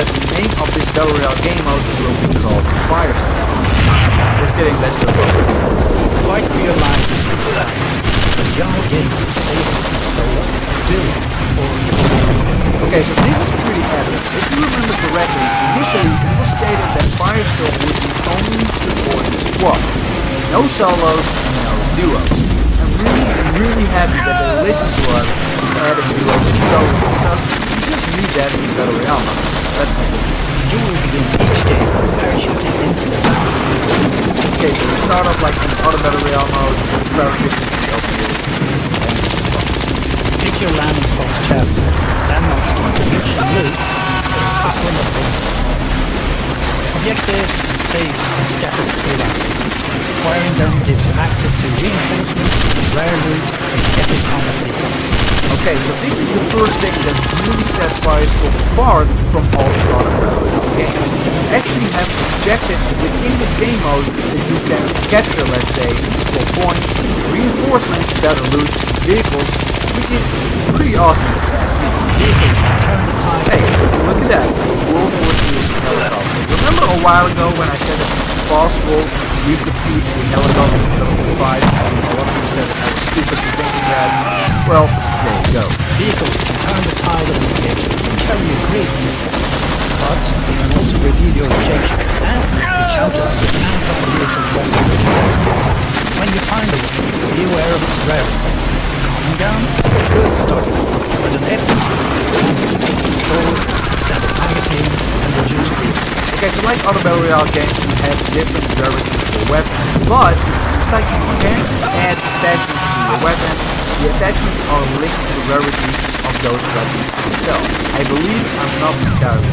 that the name of this Battle Royale game mode will be called Firestorm. Just kidding, that's the problem. Fight for your life is stable, solo, duo, or Okay, so this is pretty epic. If you remember correctly, initially it stated that Firestorm would be only supporting squads. No solos no duos. I'm really, really happy that they listened to us and added duos and solos because that in mode. That's my you will begin each game by parachuting into the vast Okay, so we start off like in other Battle Royale mode, parachuting into the open. Pick your landing spots carefully. Landmarks can be rich and loot, full of. Objectives and saves are scattered throughout. Acquiring them gives you access to reinforcements, rare loot, and epic combat vehicles. Okay, so this is the first thing that really sets Firestorm apart from all the other games. You actually have objectives within this game mode that you can capture, let's say, score points, reinforcements, better loot, vehicles, which is pretty awesome you. Vehicles can the tide. Hey, look at that, World War II helicopter. Remember a while ago when I said that it's possible we could see a helicopter in Battlefield 5 and a lot of you said I was stupid for thinking that? Well, there you go. Vehicles can turn the tide of the engagement and carry you great distance. But they can also reveal your location and be countered with anti-vehicle weapons. When you find a weapon, be aware of its rarity. Calming down is a good starting point, but an epic is the one that can restore, extended magazine, and reduce speed. Okay, so like other Battle Royale games, you have different rarities for weapons, but it seems like you can't add attachments to your weapon. The attachments are linked to the rarity of those weapons. I believe I'm not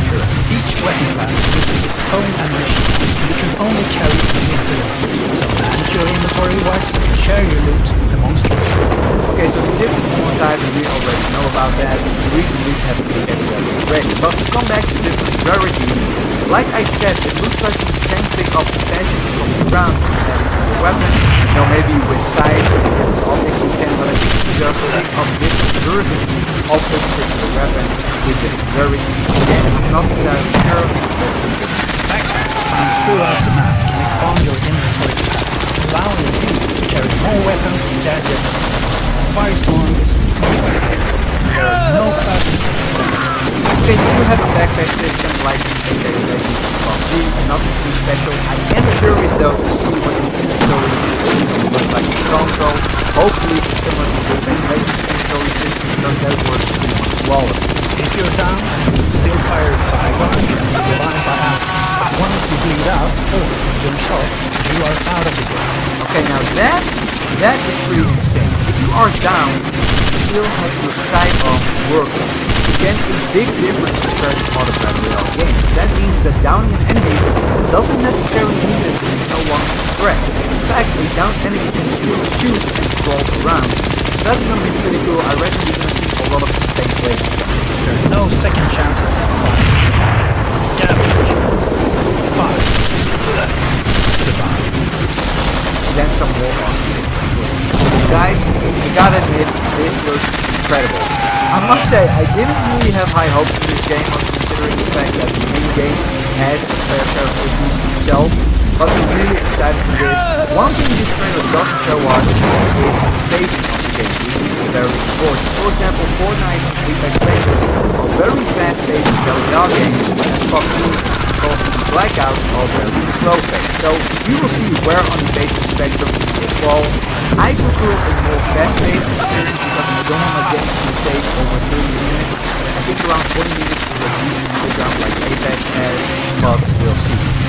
sure. Each weapon class uses its own ammunition. You can only carry a amount, so manage your inventory wisely and share your loot amongst yourself. Okay, so the different ammo types, we already know about that. The reason these have to be everywhere already. But to come back to different rarities, like I said, it looks like you can pick up attachments from the ground and your weapon. You know, maybe with sights and different but just pick up different of the particular weapon rarities. Again, I'm not entirely sure, let's continue. Throughout the map can expand your inventory allowing you to carry more weapons and gadgets. Firestorm is. There are no bonuses. Okay, so you have a backpack system like in Apex Legends and PUBG, nothing too special. I am curious though to see what the inventory system is going to look like in the console. Hopefully to the Apex Legends inventory system because that works pretty much flawless. If you're down, you can still fire a sidearm be revived by allies. Once you bleed out or finish off, you are out of the game. Okay, now that, that is pretty insane. If you are down, you still have your sidearm working. Again, a big difference compared to other Battle Royale games. That means that downing an enemy doesn't necessarily mean that there is no longer a threat. In fact, a downed enemy can still shoot around. So that's gonna be pretty cool. I reckon we're gonna see a lot of insane plays. There are no second chances in fight. Scavenge. Fight. Survive. then some more awesome Guys, I gotta admit, this looks incredible. I must say, I didn't really have high hopes for this game, considering the fact that the main game has a fair share of issues itself, but I'm really excited for this. One thing this trailer doesn't show us is the pacing of the game, which is very important. For example, Fortnite and Apex Legends are very fast-paced Royale games, Call of Duty Blackout are very slow paced. So you will see where on the basic spectrum it will fall. I prefer a more fast-paced experience because I don't want my games to take over 30 minutes. I think around 20 minutes is a decent playground like Apex has, but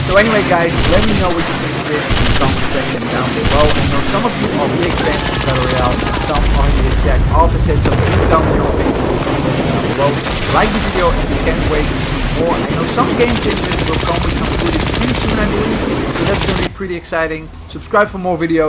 So anyway guys, let me know what you think of this in the comment section down below. I know some of you are big fans of Battle Royale some are the exact opposite, so do tell me your opinions in the comment section down below. Like the video if you can't wait to see more. I know some game changes will come with some footage pretty soon I believe, so that's going to be pretty exciting. Subscribe for more videos.